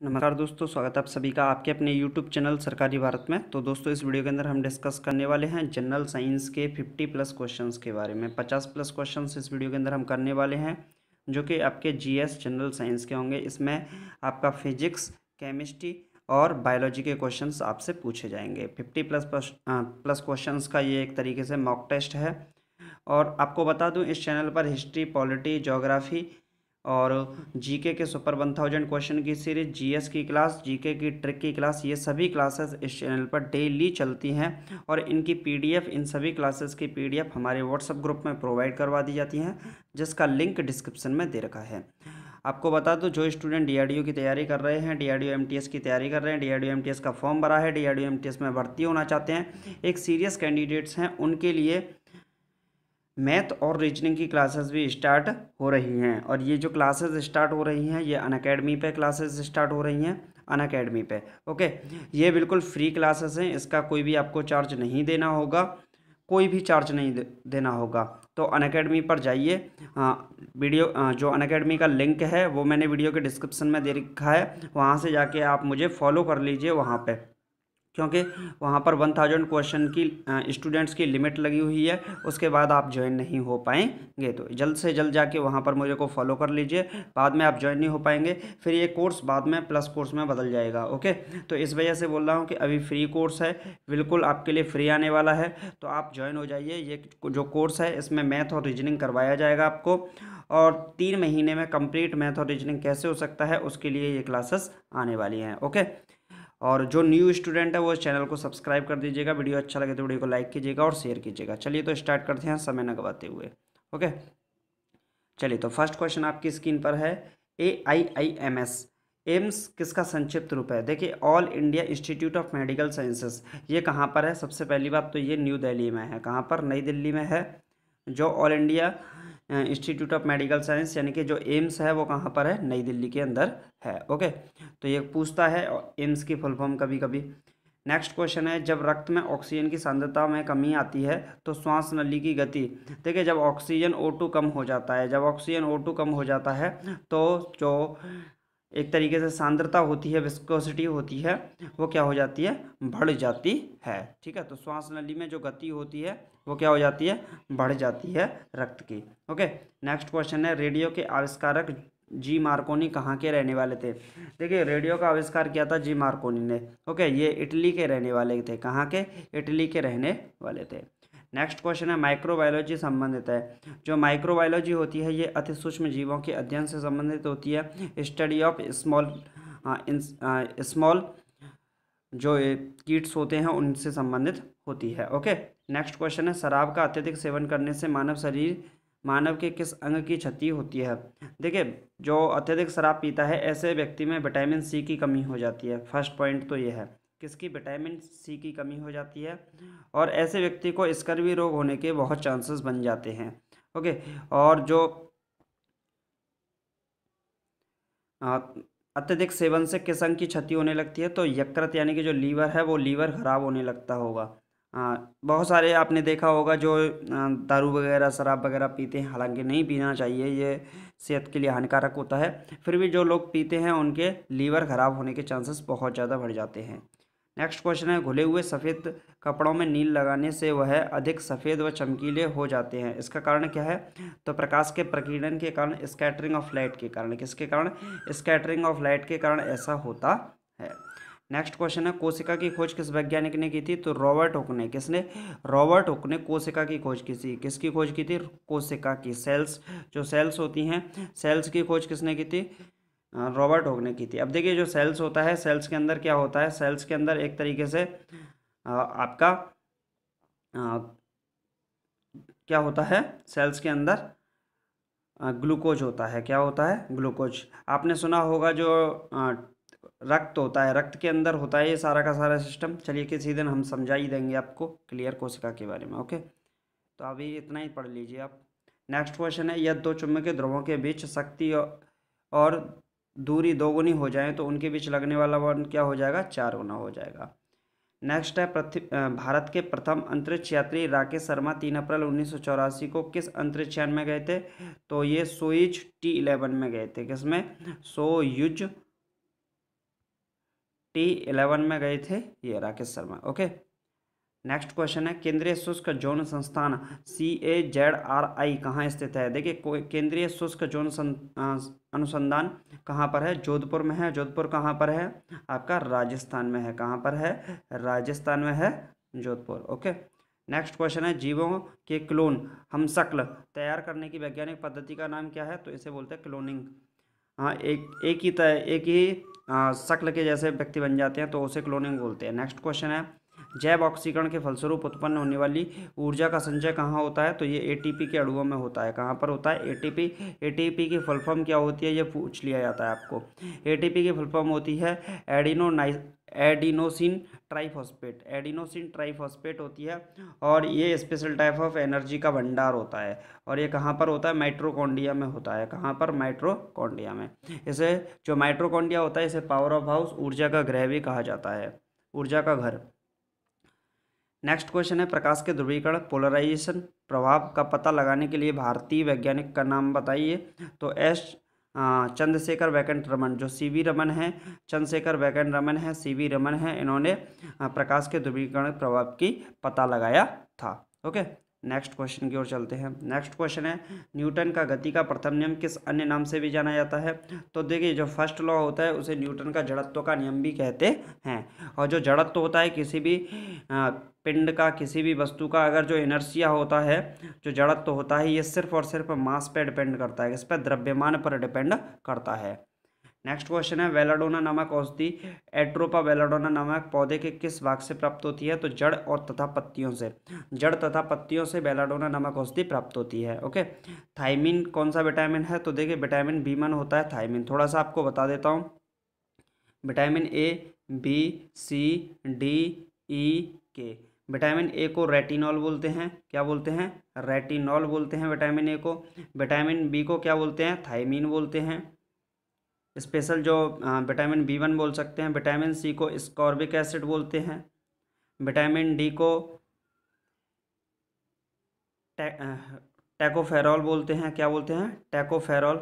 नमस्कार दोस्तों, स्वागत है आप सभी का आपके अपने यूट्यूब चैनल सरकारी भारत में। तो दोस्तों, इस वीडियो के अंदर हम डिस्कस करने वाले हैं जनरल साइंस के 50 प्लस क्वेश्चंस के बारे में। 50 प्लस क्वेश्चंस इस वीडियो के अंदर हम करने वाले हैं, जो कि आपके जीएस जनरल साइंस के होंगे। इसमें आपका फिजिक्स, केमिस्ट्री और बायोलॉजी के क्वेश्चन आपसे पूछे जाएँगे। फिफ्टी प्लस प्लस क्वेश्चन का ये एक तरीके से मॉक टेस्ट है। और आपको बता दूँ, इस चैनल पर हिस्ट्री, पॉलिटी जोग्राफ़ी और जीके के सुपर वन थाउज़ेंड क्वेश्चन की सीरीज़, जीएस की क्लास, जीके की ट्रिक की क्लास, ये सभी क्लासेस इस चैनल पर डेली चलती हैं और इनकी पीडीएफ, इन सभी क्लासेस की पीडीएफ हमारे व्हाट्सएप ग्रुप में प्रोवाइड करवा दी जाती हैं, जिसका लिंक डिस्क्रिप्शन में दे रखा है। आपको बता दो, जो स्टूडेंट डीआरडीओ की तैयारी कर रहे हैं, डीआरडीओ एमटीएस की तैयारी कर रहे हैं, डीआरडीओ एमटीएस का फॉर्म भरा है, डीआरडीओ एमटीएस में भर्ती होना चाहते हैं, एक सीरियस कैंडिडेट्स हैं, उनके लिए मैथ और रीजनिंग की क्लासेस भी स्टार्ट हो रही हैं और ये जो क्लासेस स्टार्ट हो रही हैं ये अन अकेडमी पे क्लासेस स्टार्ट हो रही हैं अन अकेडमी पे। ओके? ये बिल्कुल फ्री क्लासेस हैं इसका कोई भी आपको चार्ज नहीं देना होगा कोई भी चार्ज नहीं दे, देना होगा। तो अन अकेडमी पर जाइए। वीडियो जो अन अकेडमी का लिंक है वो मैंने वीडियो के डिस्क्रिप्शन में दे रखा है वहाँ से जाके आप मुझे फॉलो कर लीजिए वहाँ पे। क्योंकि वहाँ पर वन थाउज़ेंड क्वेश्चन की स्टूडेंट्स की लिमिट लगी हुई है, उसके बाद आप ज्वाइन नहीं हो पाएँगे। तो जल्द से जल्द जाके वहाँ पर मुझे को फॉलो कर लीजिए, बाद में आप ज्वाइन नहीं हो पाएँगे, फिर ये कोर्स बाद में प्लस कोर्स में बदल जाएगा ओके तो इस वजह से बोल रहा हूँ कि अभी फ्री कोर्स है, बिल्कुल आपके लिए फ्री आने वाला है तो आप ज्वाइन हो जाइए। ये जो कोर्स है, इसमें मैथ और रीजनिंग करवाया जाएगा आपको, और तीन महीने में कंप्लीट मैथ और रीजनिंग कैसे हो सकता है, उसके लिए ये क्लासेस आने वाली हैं ओके और जो न्यू स्टूडेंट है, वो इस चैनल को सब्सक्राइब कर दीजिएगा। वीडियो अच्छा लगे तो वीडियो को लाइक कीजिएगा और शेयर कीजिएगा। चलिए तो स्टार्ट करते हैं समय न गवाते हुए। ओके? चलिए तो फ़र्स्ट क्वेश्चन आपकी स्क्रीन पर है। A I I M S AIIMS किसका संक्षिप्त रूप है? देखिए All India Institute of Medical Sciences ये कहाँ पर है? सबसे पहली बात तो ये न्यू दिल्ली में है। कहाँ पर? नई दिल्ली में है। जो All India Institute of Medical Science यानी कि जो एम्स है, वो कहाँ पर है? नई दिल्ली के अंदर है, ओके? तो ये पूछता है एम्स की फुल फॉर्म कभी कभी नेक्स्ट क्वेश्चन है, जब रक्त में ऑक्सीजन की सांद्रता में कमी आती है तो श्वास नली की गति। देखिए, जब ऑक्सीजन ओ कम हो जाता है, जब ऑक्सीजन ओ कम हो जाता है तो जो एक तरीके से सांद्रता होती है विस्कोसिटी होती है, वो क्या हो जाती है? बढ़ जाती है। ठीक है? तो श्वास नली में जो गति होती है, वो क्या हो जाती है? बढ़ जाती है रक्त की। ओके? नेक्स्ट क्वेश्चन है, रेडियो के आविष्कारक जी मार्कोनी कहाँ के रहने वाले थे? देखिए, रेडियो का आविष्कार किया था जी मार्कोनी ने। ओके? ये इटली के रहने वाले थे। कहाँ के? इटली के रहने वाले थे। नेक्स्ट क्वेश्चन है माइक्रोबायोलॉजी संबंधित है। जो माइक्रोबायोलॉजी होती है, ये अति सूक्ष्म जीवों के अध्ययन से संबंधित होती है। स्टडी ऑफ़ स्मॉल स्मॉल जो कीट्स होते हैं, उनसे संबंधित होती है। ओके नेक्स्ट क्वेश्चन है, शराब का अत्यधिक सेवन करने से मानव शरीर, मानव के किस अंग की क्षति होती है? देखिए, जो अत्यधिक शराब पीता है, ऐसे व्यक्ति में विटामिन सी की कमी हो जाती है। फ़र्स्ट पॉइंट तो ये है। किसकी विटामिन सी की कमी हो जाती है? और ऐसे व्यक्ति को स्कर्वी रोग होने के बहुत चांसेस बन जाते हैं। ओके और जो अत्यधिक सेवन से किस अंग की क्षति होने लगती है तो यकृत यानी कि जो लीवर है, वो लीवर खराब होने लगता होगा। बहुत सारे आपने देखा होगा जो दारू वगैरह, शराब वगैरह पीते हैं, हालाँकि नहीं पीना चाहिए, ये सेहत के लिए हानिकारक होता है। फिर भी जो लोग पीते हैं, उनके लीवर ख़राब होने के चांसेस बहुत ज़्यादा बढ़ जाते हैं। नेक्स्ट क्वेश्चन है, घुले हुए सफ़ेद कपड़ों में नील लगाने से वह अधिक सफ़ेद व चमकीले हो जाते हैं। इसका कारण क्या है? तो प्रकाश के प्रकीर्णन के कारण स्कैटरिंग ऑफ़ लाइट के कारण। किसके कारण? स्कैटरिंग ऑफ़ लाइट के कारण ऐसा होता है। नेक्स्ट क्वेश्चन है, कोशिका की खोज किस वैज्ञानिक ने की थी? तो रॉबर्ट हुक ने। किसने? रॉबर्ट हुक ने कोशिका की खोज की थी। किसकी खोज की थी? कोशिका की। सेल्स, जो सेल्स होती हैं, सेल्स की खोज किसने की थी? रॉबर्ट हुक ने की थी। अब देखिए, जो सेल्स होता है, सेल्स के अंदर क्या होता है? सेल्स के अंदर एक तरीके से आपका क्या होता है? सेल्स के अंदर ग्लूकोज होता है। क्या होता है? ग्लूकोज। आपने सुना होगा जो रक्त होता है, रक्त के अंदर होता है ये सारा का सारा सिस्टम। चलिए, किसी दिन हम समझा ही देंगे आपको क्लियर कोशिका के बारे में, ओके? तो अभी इतना ही पढ़ लीजिए आप। नेक्स्ट क्वेश्चन है, यह दो चुंबकीय ध्रुवों के बीच शक्ति और दूरी दोगुनी हो जाए तो उनके बीच लगने वाला वन क्या हो जाएगा? चार गुना हो जाएगा। नेक्स्ट है भारत के प्रथम अंतरिक्ष यात्री राकेश शर्मा तीन अप्रैल उन्नीस सौ चौरासी को किस अंतरिक्ष में गए थे? तो ये सोइज टी इलेवन में गए थे। किसमें? सोयुज टी इलेवन में गए थे ये Rakesh Sharma. Okay? Next question है, केंद्रीय शुष्क जोन संस्थान सी ए जेड आर आई कहाँ स्थित है? देखिए केंद्रीय शुष्क जोन अनुसंधान कहाँ पर है? जोधपुर में है। जोधपुर कहाँ पर है? आपका राजस्थान में है। कहाँ पर है? राजस्थान में है जोधपुर। ओके, नेक्स्ट क्वेश्चन है, जीवों के क्लोन हम शक्ल तैयार करने की वैज्ञानिक पद्धति का नाम क्या है? तो इसे बोलते हैं क्लोनिंग। हाँ एक एक ही एक ही शक्ल के जैसे व्यक्ति बन जाते हैं तो उसे क्लोनिंग बोलते हैं। नेक्स्ट क्वेश्चन है जैव ऑक्सीकरण के फलस्वरूप उत्पन्न होने वाली ऊर्जा का संचय कहाँ होता है? तो ये एटीपी के अणुओं में होता है। कहाँ पर होता है? एटीपी एटीपी की फुलफॉर्म क्या होती है? ये पूछ लिया जाता है आपको। एटीपी की फुलफॉर्म होती है adeno adenosine triphosphate. Adenosine triphosphate होती है और ये स्पेशल टाइप ऑफ़ एनर्जी का भंडार होता है। और ये कहाँ पर होता है? माइट्रोकोंडिया में होता है। कहाँ पर? माइट्रोकोंडिया में। इसे, जो माइट्रोकोंडिया होता है, इसे पावर ऑफ़ हाउस ऊर्जा का ग्रह भी कहा जाता है। ऊर्जा का घर। नेक्स्ट क्वेश्चन है, प्रकाश के ध्रुवीकरण पोलराइजेशन प्रभाव का पता लगाने के लिए भारतीय वैज्ञानिक का नाम बताइए। तो एस चंद्रशेखर वैकेंट रमन, जो सी वी रमन है, चंद्रशेखर वैकेंट रमन है सी वी रमन है, इन्होंने प्रकाश के ध्रुवीकरण प्रभाव की पता लगाया था। ओके? नेक्स्ट क्वेश्चन की ओर चलते हैं। नेक्स्ट क्वेश्चन है, न्यूटन का गति का प्रथम नियम किस अन्य नाम से भी जाना जाता है? तो देखिए, जो फ़र्स्ट लॉ होता है, उसे न्यूटन का जड़त्व का नियम भी कहते हैं। और जो जड़त्व होता है, किसी भी पिंड का, किसी भी वस्तु का, अगर जो इनर्सिया होता है, जो जड़त्व होता है, ये सिर्फ़ और सिर्फ़ मास पर डिपेंड करता है, इस पर द्रव्यमान पर डिपेंड करता है। नेक्स्ट क्वेश्चन है वेलाडोना नामक औषधि एट्रोपा वेलाडोना नामक पौधे के किस भाग से प्राप्त होती है? तो जड़ और तथा पत्तियों से। जड़ तथा पत्तियों से वेलाडोना नामक औषधि प्राप्त होती है ओके थाइमिन कौन सा विटामिन है? तो देखिए विटामिन बी मन होता है थाइमिन थोड़ा सा आपको बता देता हूँ। Vitamin A B C D E के विटामिन ए को रेटिनॉल बोलते हैं। क्या बोलते हैं? रेटिनॉल बोलते हैं विटामिन ए को। विटामिन बी को क्या बोलते हैं? थाइमिन बोलते हैं। स्पेशल जो विटामिन बी वन बोल सकते हैं, विटामिन सी को स्कॉर्बिक एसिड बोलते हैं, विटामिन डी को टैकोफेरॉल बोलते हैं, क्या बोलते हैं? टैकोफेरॉल।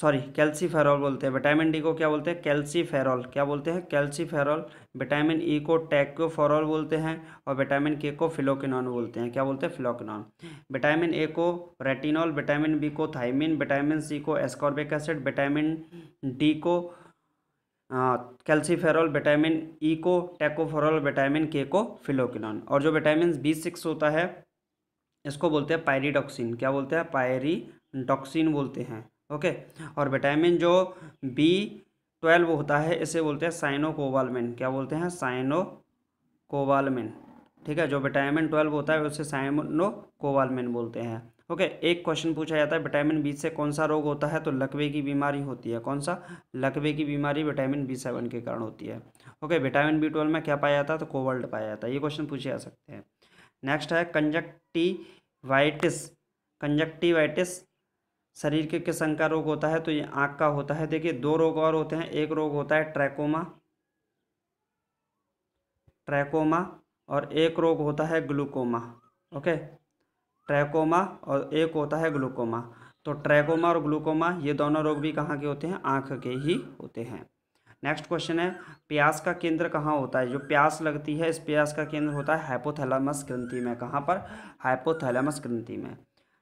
सॉरी, कैल्सीफेरॉल बोलते हैं। विटामिन डी को क्या बोलते हैं? कैल्सीफेरॉल। क्या बोलते हैं? कैल्सीफेरॉल। विटामिन ई को टैकोफोरॉल बोलते हैं और विटामिन के को फिलोकिनॉन बोलते हैं। क्या बोलते हैं? फिलोकिनॉन। विटामिन ए को रेटिनॉल, विटामिन बी को थाइमिन, विटामिन सी को एस्कॉर्बिक एसिड, विटामिन डी को कैल्सीफेरॉल, विटामिन ई को टैकोफोरॉल विटामिन के को फिलोकिनॉन। और जो विटामिन बी सिक्स होता है, इसको बोलते हैं पायरीडॉक्सिन। क्या बोलते हैं? पायरीडॉक्सिन बोलते हैं। ओके? और विटामिन जो बी ट्वेल्व होता है, इसे बोलते हैं साइनो कोवालमिन क्या बोलते हैं? साइनो कोवालमिन ठीक है, जो विटामिन ट्वेल्व होता है, उसे साइनो कोवालमिन बोलते हैं। ओके, एक क्वेश्चन पूछा जाता है विटामिन बी से कौन सा रोग होता है? तो लकवे की बीमारी होती है। कौन सा? लकवे की बीमारी विटामिन बी सेवन के कारण होती है। ओके विटामिन बी ट्वेल्व में क्या पाया जाता है? तो कोवल्ड पाया जाता है। ये क्वेश्चन पूछे जा सकते हैं। नेक्स्ट है कंजक्टिवाइटिस कंजक्टिवाइटिस शरीर के किस अंग का रोग होता है? तो ये आँख का होता है। देखिए, दो रोग और होते हैं। एक रोग होता है ट्रैकोमा ट्रैकोमा और एक रोग होता है ग्लूकोमा, ओके? ट्रैकोमा और एक होता है ग्लूकोमा। तो ट्रैकोमा और ग्लूकोमा, ये दोनों रोग भी कहाँ के होते हैं? आँख के ही होते हैं। नेक्स्ट क्वेश्चन है, प्यास का केंद्र कहाँ होता है? जो प्यास लगती है, इस प्यास का केंद्र होता है हाइपोथैलेमस ग्रंथि में। कहाँ पर? हाइपोथैलेमस ग्रंथि में।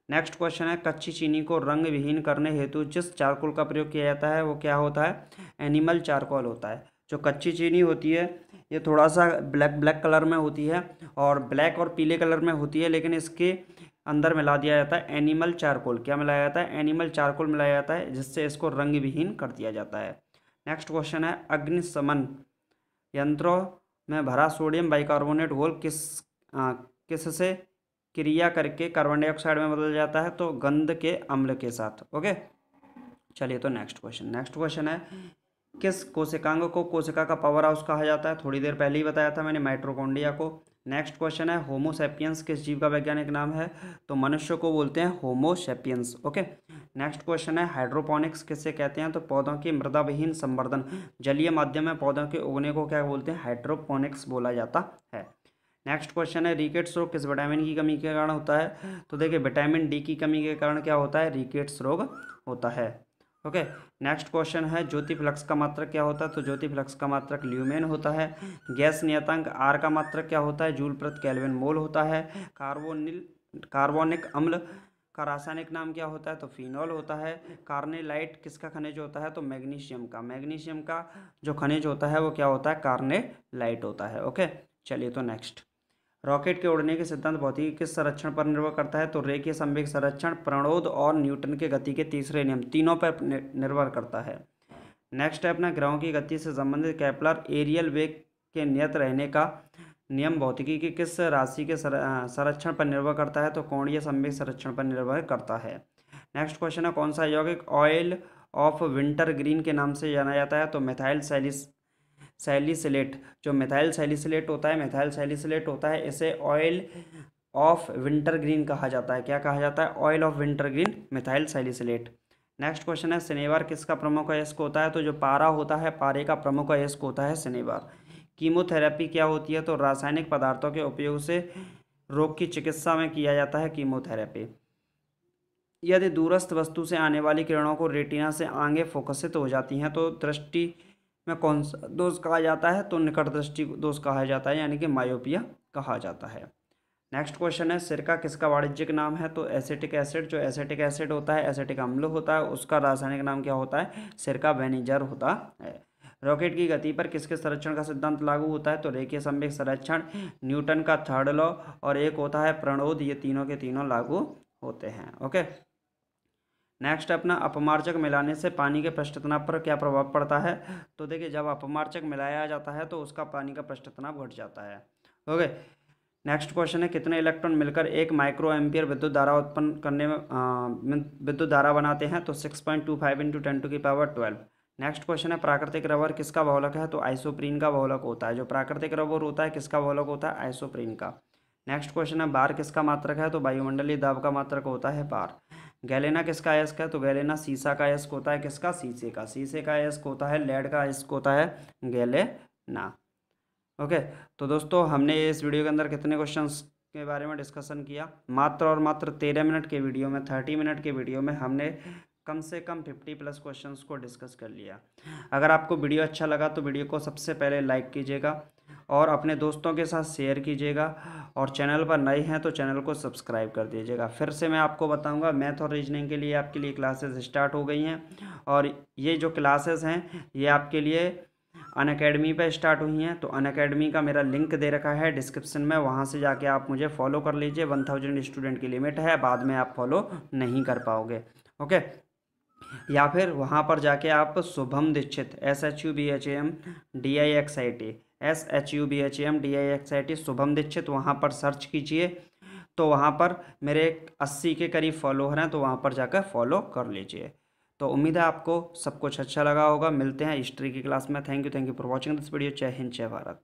नेक्स्ट क्वेश्चन है, कच्ची चीनी को रंग विहीन करने हेतु जिस चारकोल का प्रयोग किया जाता है, वो क्या होता है? एनिमल चारकोल होता है। जो कच्ची चीनी होती है, ये थोड़ा सा ब्लैक ब्लैक कलर में होती है और ब्लैक और पीले कलर में होती है, लेकिन इसके अंदर मिला दिया जाता है एनिमल चारकोल। क्या मिलाया जाता है? एनिमल चारकोल मिलाया जाता है, जिससे इसको रंग विहीन कर दिया जाता है। नेक्स्ट क्वेश्चन है, अग्निशमन यंत्रों में भरा सोडियम बाइकार्बोनेट घोल किस किससे क्रिया करके कार्बन डाइऑक्साइड में बदल जाता है तो गंध के अम्ल के साथ ओके चलिए तो नेक्स्ट क्वेश्चन नेक्स्ट क्वेश्चन है, किस कोशिकांग को कोशिका का पावर हाउस कहा जाता है? थोड़ी देर पहले ही बताया था मैंने माइट्रोकोंडिया को। नेक्स्ट क्वेश्चन है होमोसेपियंस किस जीव का वैज्ञानिक नाम है? तो मनुष्य को बोलते हैं homo sapiens okay next question है हाइड्रोपोनिक्स किससे कहते हैं? तो पौधों की मृदा विहीन संवर्धन, जलीय माध्यम में पौधों के उगने को क्या बोलते हैं? हाइड्रोपोनिक्स बोला जाता है। नेक्स्ट क्वेश्चन है रिकेट्स रोग किस विटामिन की कमी के कारण होता है? तो देखिए विटामिन डी की कमी के कारण क्या होता है? रिकेट्स रोग होता है। ओके नेक्स्ट क्वेश्चन है ज्योति फ्लक्स का मात्रक क्या होता है? तो ज्योति फ्लक्स का मात्रक ल्यूमेन होता है। गैस नियतांक आर का मात्रक क्या होता है? जूल प्रति कैल्विन मोल होता है। कार्बोनिल, कार्बोनिक अम्ल का रासायनिक नाम क्या होता है? तो फिनॉल होता है। कार्नेलाइट किसका खनिज होता है? तो मैग्नीशियम का। मैग्नीशियम का जो खनिज होता है, वो क्या होता है? कार्नेलाइट होता है। ओके चलिए तो नेक्स्ट रॉकेट के उड़ने के सिद्धांत भौतिकी किस संरक्षण पर निर्भर करता है? तो रेखीय संवेग संरक्षण, प्रणोद और न्यूटन के गति के तीसरे नियम, तीनों पर निर्भर करता है। नेक्स्ट है अपना ग्रहों की गति से संबंधित कैपलर एरियल वेग के नियत रहने का नियम भौतिकी की किस राशि के संरक्षण पर निर्भर करता है? तो कोणीय संवेग संरक्षण पर निर्भर करता है। नेक्स्ट क्वेश्चन है, कौन सा यौगिक ऑयल ऑफ़ विंटर ग्रीन के नाम से जाना जाता है? तो मिथाइल सैलिस सैलिसिलेट जो मिथाइल सैलिसिलेट होता है मिथाइल सैलिसिलेट होता है, इसे ऑयल ऑफ़ विंटर ग्रीन कहा जाता है। क्या कहा जाता है? Oil of wintergreen methyl salicylate next question है, शनिवार किसका प्रमुख अयस्क होता है? तो जो पारा होता है, पारे का प्रमुख अयस्क होता है शनिवार। कीमोथेरेपी क्या होती है? तो रासायनिक पदार्थों के उपयोग से रोग की चिकित्सा में किया जाता है कीमोथेरेपी यदि दूरस्थ वस्तु से आने वाली किरणों को रेटिना से आगे फोकसित हो जाती हैं तो दृष्टि में कौन सा दोष कहा जाता है? तो निकट दृष्टि दोष कहा जाता है, यानी कि मायोपिया कहा जाता है। नेक्स्ट क्वेश्चन है, सिरका किसका वाणिज्यिक नाम है? तो एसिटिक एसिड, जो एसिटिक एसिड होता है, एसिटिक अम्ल होता है, उसका रासायनिक नाम क्या होता है? सिरका वेनिजर होता है। रॉकेट की गति पर किसके संरक्षण का सिद्धांत लागू होता है? तो रेखीय संवेग संरक्षण, न्यूटन का थर्ड लॉ, और एक होता है प्रणोद, ये तीनों के तीनों लागू होते हैं, ओके? नेक्स्ट अपना अपमार्चक मिलाने से पानी के पृष्ठ तनाव पर क्या प्रभाव पड़ता है? तो देखिए, जब अपमार्चक मिलाया जाता है तो उसका पानी का पृष्ठ तनाव घट जाता है। ओके नेक्स्ट क्वेश्चन है, कितने इलेक्ट्रॉन मिलकर एक माइक्रो एम्पियर विद्युत धारा उत्पन्न करने में विद्युत धारा बनाते हैं? तो six point two five into ten to की पावर ट्वेल्व नेक्स्ट क्वेश्चन है, प्राकृतिक रबर किसका बहुलक है? तो आइसोप्रीन का बहुलक होता है। जो प्राकृतिक रबर होता है, किसका बहुलक होता है? आइसोप्रीन का। नेक्स्ट क्वेश्चन है, बार किसका मात्रक है? तो वायुमंडलीय दाब का मात्रक होता है बार। गैलेना किसका अयस्क है? तो गैलेना सीसा का अयस्क होता है किसका? शीशे का। शीशे का अयस्क होता है, लेड का अयस्क होता है गैलेना। ओके तो दोस्तों हमने इस वीडियो के अंदर कितने क्वेश्चन के बारे में डिस्कशन किया? मात्र और मात्र तेरह मिनट के वीडियो में थर्टी मिनट के वीडियो में हमने कम से कम फिफ्टी प्लस क्वेश्चंस को डिस्कस कर लिया। अगर आपको वीडियो अच्छा लगा तो वीडियो को सबसे पहले लाइक कीजिएगा। और अपने दोस्तों के साथ शेयर कीजिएगा। और चैनल पर नए हैं तो चैनल को सब्सक्राइब कर दीजिएगा। फिर से मैं आपको बताऊँगा मैथ और रीजनिंग के लिए आपके लिए क्लासेस स्टार्ट हो गई हैं। और ये जो क्लासेस हैं, ये आपके लिए अन अकेडमी पर स्टार्ट हुई हैं। तो अन अकेडमी का मेरा लिंक दे रखा है डिस्क्रिप्शन में। वहाँ से जाके आप मुझे फॉलो कर लीजिए। वन थाउज़ेंड स्टूडेंट की लिमिट है, बाद में आप फॉलो नहीं कर पाओगे। ओके या फिर वहाँ पर जाके आप Shubham Dixit S H U B H M D I X I T S H U B H M D I X I T, Shubham Dixit, वहाँ पर सर्च कीजिए। तो वहाँ पर मेरे अस्सी के करीब फॉलोअर हैं तो वहाँ पर जाकर फॉलो कर लीजिए। तो उम्मीद है आपको सब कुछ अच्छा लगा होगा। मिलते हैं हिस्ट्री की क्लास में। Thank you thank you for watching this video जय हिंद, जय भारत।